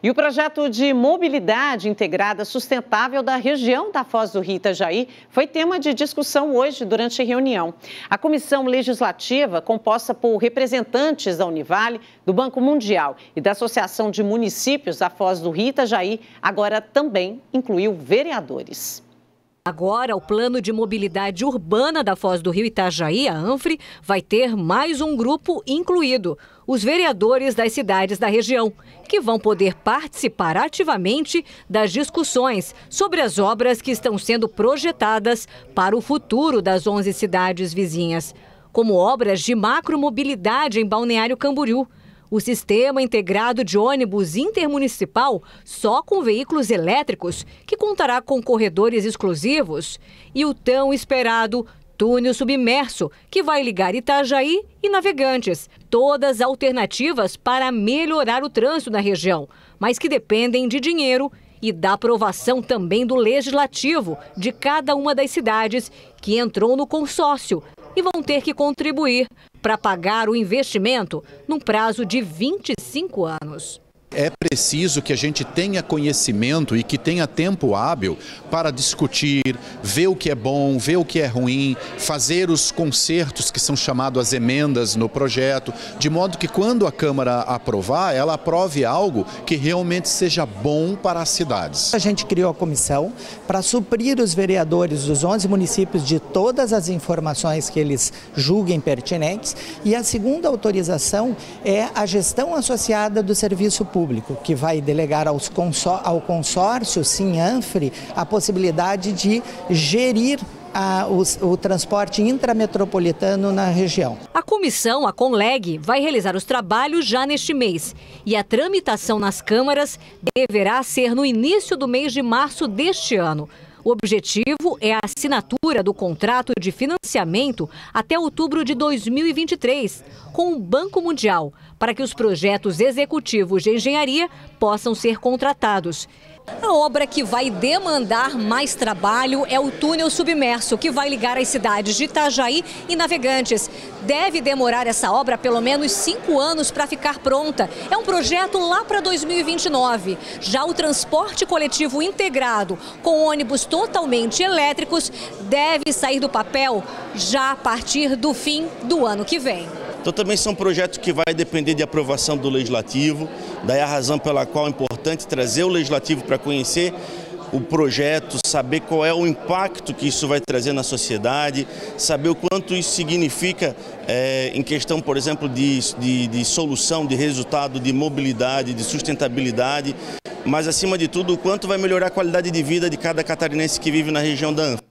E o projeto de mobilidade integrada sustentável da região da Foz do Rio Itajaí foi tema de discussão hoje durante a reunião. A comissão legislativa, composta por representantes da Univale, do Banco Mundial e da Associação de Municípios da Foz do Rio Itajaí, agora também incluiu vereadores. Agora, o plano de mobilidade urbana da Foz do Rio Itajaí, a ANFRE, vai ter mais um grupo incluído: os vereadores das cidades da região, que vão poder participar ativamente das discussões sobre as obras que estão sendo projetadas para o futuro das 11 cidades vizinhas, como obras de macromobilidade em Balneário Camboriú o sistema integrado de ônibus intermunicipal só com veículos elétricos, que contará com corredores exclusivos, e o tão esperado túnel submerso, que vai ligar Itajaí e Navegantes. Todas alternativas para melhorar o trânsito na região, mas que dependem de dinheiro e da aprovação também do legislativo de cada uma das cidades que entrou no consórcio e vão ter que contribuir para pagar o investimento num prazo de 25 anos. É preciso que a gente tenha conhecimento e que tenha tempo hábil para discutir, ver o que é bom, ver o que é ruim, fazer os consertos que são chamados as emendas no projeto, de modo que quando a Câmara aprovar, ela aprove algo que realmente seja bom para as cidades. A gente criou a comissão para suprir os vereadores dos 11 municípios de todas as informações que eles julguem pertinentes e a segunda autorização é a gestão associada do serviço público Público, que vai delegar aos consó ao consórcio Sinanfre a possibilidade de gerir a, o, o, transporte intrametropolitano na região. A comissão, a Conleg, vai realizar os trabalhos já neste mês e a tramitação nas câmaras deverá ser no início do mês de março deste ano. O objetivo é a assinatura do contrato de financiamento até outubro de 2023 com o Banco Mundial, para que os projetos executivos de engenharia possam ser contratados. A obra que vai demandar mais trabalho é o túnel submerso, que vai ligar as cidades de Itajaí e Navegantes. Deve demorar essa obra pelo menos cinco anos para ficar pronta. É um projeto lá para 2029. Já o transporte coletivo integrado, com ônibus totalmente elétricos, deve sair do papel já a partir do fim do ano que vem. Então também são projetos que vai depender de aprovação do Legislativo, daí a razão pela qual é importante trazer o Legislativo para conhecer o projeto, saber qual é o impacto que isso vai trazer na sociedade, saber o quanto isso significa é, em questão, por exemplo, de, de, de solução, de resultado, de mobilidade, de sustentabilidade, mas acima de tudo, o quanto vai melhorar a qualidade de vida de cada catarinense que vive na região da ANF.